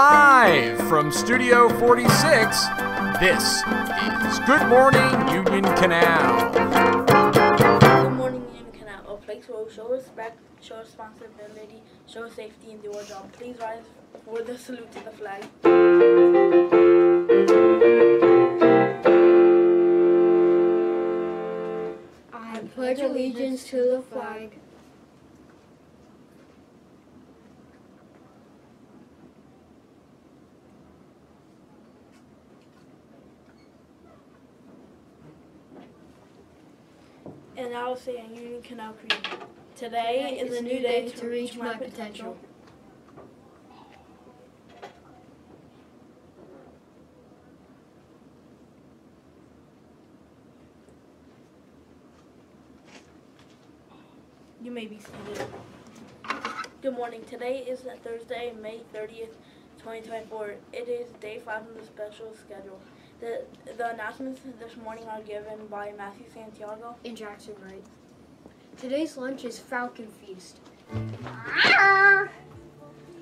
Live from Studio 46, this is Good Morning Union Canal. Good morning, Union Canal, a place where we show respect, show responsibility, show safety, and do our job. Please rise for the salute to the flag. And now say a Union Canal Creek. Today is a new day to reach my potential. You may be seated. Good morning. Today is Thursday, May 30th, 2024. It is day five of the special schedule. The, the announcements this morning are given by Matthew Santiago. in Jackson Wright. Today's lunch is Falcon Feast.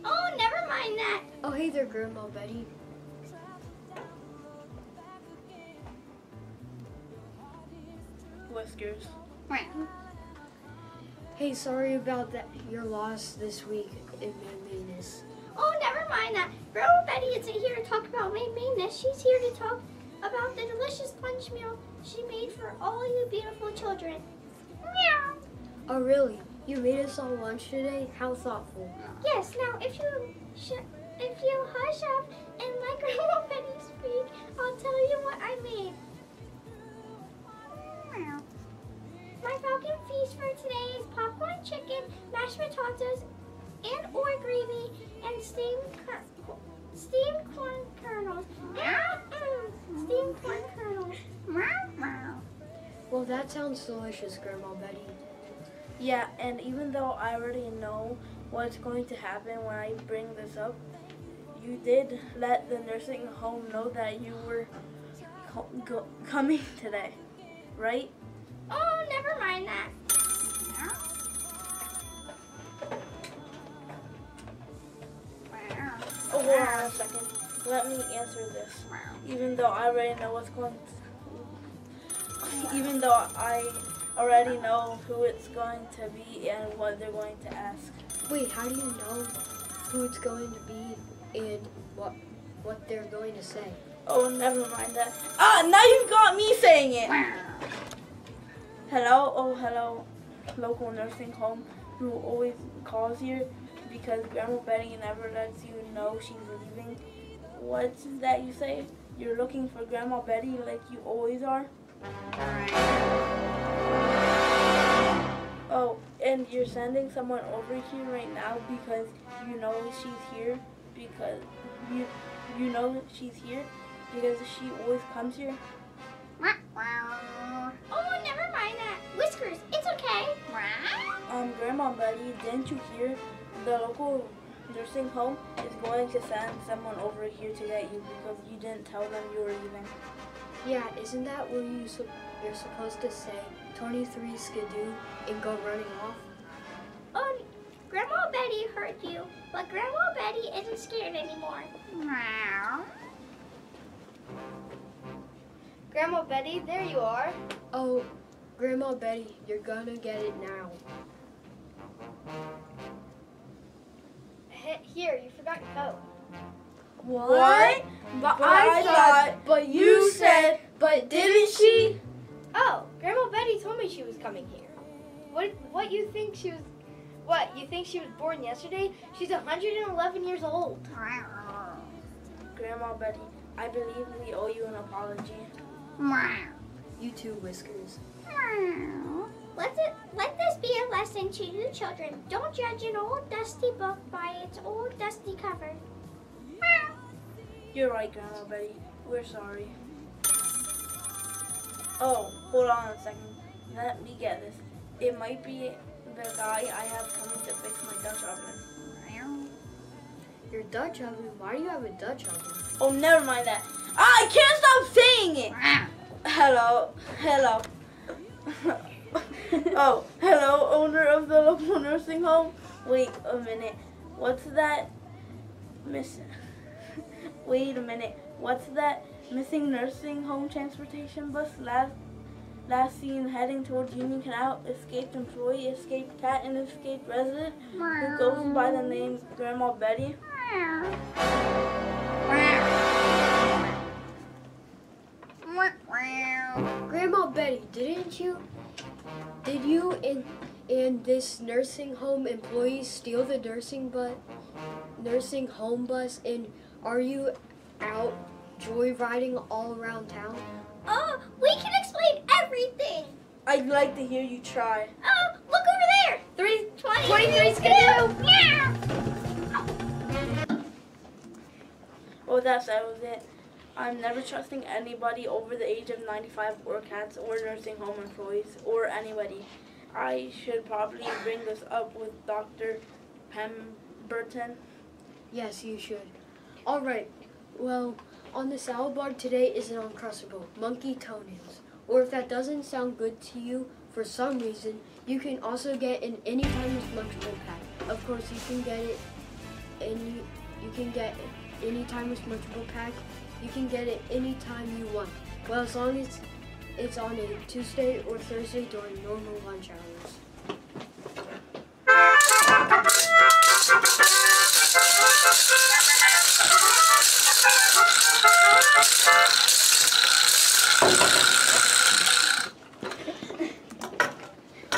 Oh, never mind that. Oh, hey there, Grandma Betty. Whiskers. Right. Hey, sorry about that your loss this week in May Madness. Oh, never mind that. Grandma Betty isn't here to talk about my meanness. She's here to talk about the delicious lunch meal she made for all you beautiful children. Meow. Oh, really? You made us all lunch today? How thoughtful. Yes, now if you sh- if you hush up and let Grandma Betty speak, I'll tell you what I made. Meow. My Falcon feast for today is popcorn chicken, mashed potatoes, and or gravy, and steamed cur- steamed corn kernels. Steamed corn kernels. Well, that sounds delicious, Grandma Betty. Yeah, and even though I already know what's going to happen when I bring this up, you did let the nursing home know that you were co- go- coming today, right? Oh, never mind that. Hold on a second. Let me answer this. Even though I already know what's going to, even though I already know who it's going to be and what they're going to ask. Wait, how do you know who it's going to be and what what they're going to say? Oh, never mind that. Ah, now you've got me saying it. Hello, oh hello, local nursing home who always calls here because Grandma Betty never lets you know she's leaving. What's that you say? You're looking for Grandma Betty like you always are? Oh, and you're sending someone over here right now because you know she's here because you you know she's here because she always comes here. Oh, never mind that. Whiskers, it's okay. Um, Grandma Betty, didn't you hear the local nursing home is going to send someone over here to get you because you didn't tell them you were leaving? Yeah, isn't that where you su- you're supposed to say 23 skidoo and go running off? Oh, Grandma Betty heard you, but Grandma Betty isn't scared anymore. Meow. Grandma Betty, there you are. Oh, Grandma Betty, you're gonna get it now. Here, you forgot your coat. What? But I thought, but you said, but didn't she? Oh, Grandma Betty told me she was coming here. What? What you think she was? What you think she was born yesterday? She's 111 years old. Grandma Betty, I believe we owe you an apology. You too, Whiskers. Let it, let this be a lesson to you children. Don't judge an old dusty book by its old dusty cover. You're right, Grandma Betty. We're sorry. Oh, hold on a second. Let me get this. It might be the guy I have coming to fix my Dutch oven. Your Dutch oven? Why do you have a Dutch oven? Oh, never mind that. Ah, I can't stop saying it. Hello, hello. oh, hello, owner of the local nursing home. Wait a minute. What's that, Miss? Wait a minute. What's that missing nursing home transportation bus last last seen heading towards Union Canal? Escaped employee, escaped cat, and escaped resident who goes by the name Grandma Betty. Grandma Betty, didn't you? Did you and and this nursing home employee steal the nursing bus, nursing home bus, and are you out joyriding all around town? Oh, we can explain everything. I'd like to hear you try. Oh, look over there. Three, 20, 23 Skidoo. Yeah. Oh, well, that was it. I'm never trusting anybody over the age of 95 or cats or nursing home employees or anybody. I should probably bring this up with Dr. Pemberton. Yes, you should. All right. Well, on the salad bar today is an uncrustable monkey toenails. Or if that doesn't sound good to you for some reason, you can also get an anytime munchable pack. Of course, you can get it any you can get anytime with munchable pack. You can get it anytime you want. Well, as long as it's on a Tuesday or Thursday during normal lunch hours.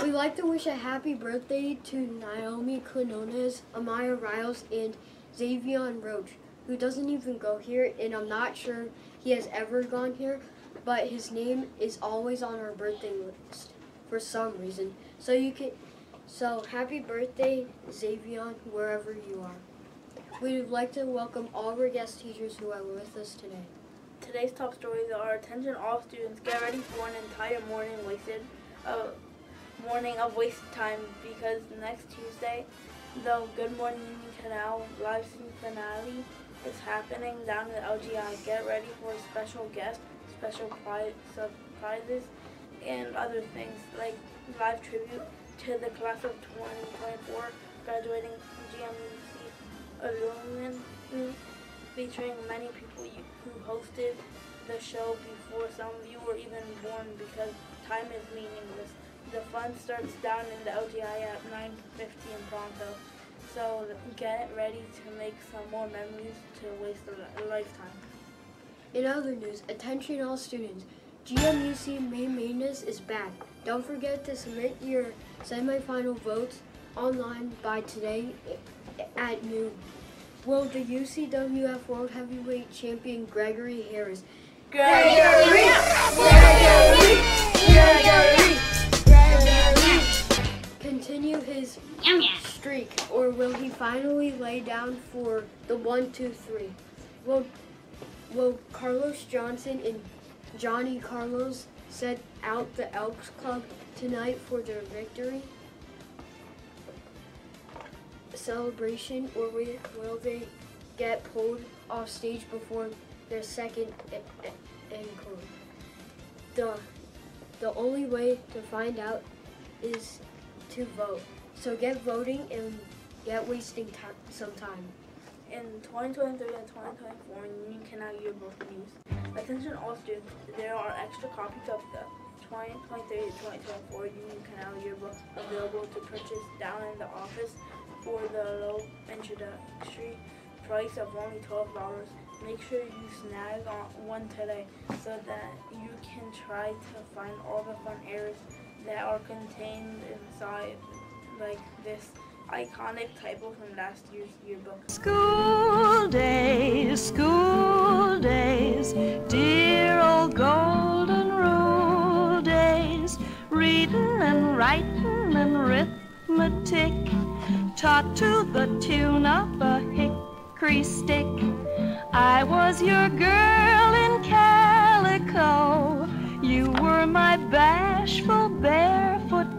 We'd like to wish a happy birthday to Naomi Quinones, Amaya Riles, and Xavion Roach, who doesn't even go here, and I'm not sure he has ever gone here, but his name is always on our birthday list for some reason. So you can, so happy birthday, Xavion, wherever you are. We would like to welcome all our guest teachers who are with us today. Today's top stories are attention all students, get ready for an entire morning wasted, uh, morning of wasted time because next Tuesday, the Good Morning Canal live stream finale is happening down at LGI. Get ready for special guests, special pri- surprises, and other things like live tribute to the class of 2024 graduating GMUC alumni featuring many people who hosted the show before some of you were even born because time is meaningless. The fun starts down in the LGI at 9.50 in Pronto. So get ready to make some more memories to waste a lifetime. In other news, attention all students. GMUC May Madness is back. Don't forget to submit your semifinal votes online by today at noon. Will the UCWF World Heavyweight Champion Gregory Harris Gregory! Continue his Yum yum. streak, or will he finally lay down for the one, two, three? Will Will Carlos Johnson and Johnny Carlos set out the Elks Club tonight for their victory celebration, or will they get pulled off stage before their second encore? The the only way to find out is to vote. So get voting and get wasting ti- some time. In 2023 and 2024 Union Canal Yearbook News, attention all students, there are extra copies of the 2023 to 2024 Union Canal Yearbook available to purchase down in the office for the low introductory price of only $12. Make sure you snag on one today so that you can try to find all the fun areas that are contained inside like this iconic typo from last year's yearbook. School days, school days, dear old golden rule days, reading and writing and arithmetic, taught to the tune of a hickory stick. I was your girl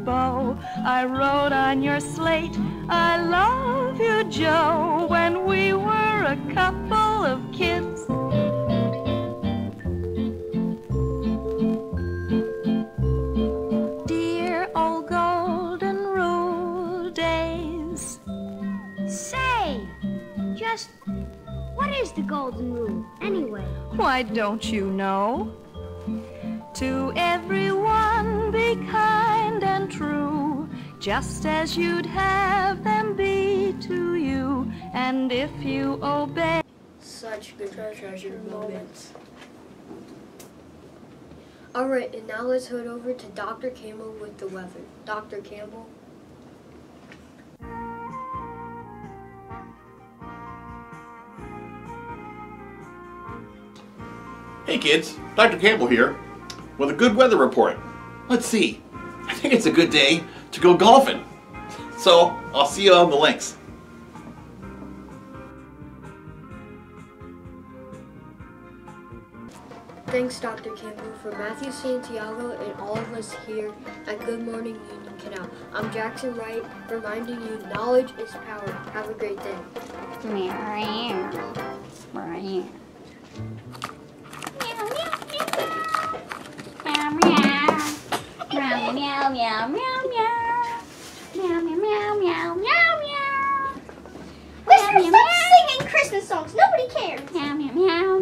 beau. I wrote on your slate, I love you, Joe, when we were a couple of kids. Dear old golden rule days. Say, just what is the golden rule, anyway? Why don't you know? To everyone be kind true, just as you'd have them be to you. And if you obey, Such good Treasure treasured moments. moments. Alright, and now let's head over to Dr. Campbell with the weather. Dr. Campbell? Hey kids, Dr. Campbell here with a good weather report. Let's see, I think it's a good day to go golfing. So I'll see you on the links. Thanks, Dr. Campbell, for Matthew Santiago and all of us here at Good Morning Union Canal. I'm Jackson Wright, reminding you knowledge is power. Have a great day. Meow, meow, meow, meow, meow. Meow, meow, meow, meow, meow, meow. Whiskers, stop singing Christmas songs. Nobody cares. Meow, meow, meow,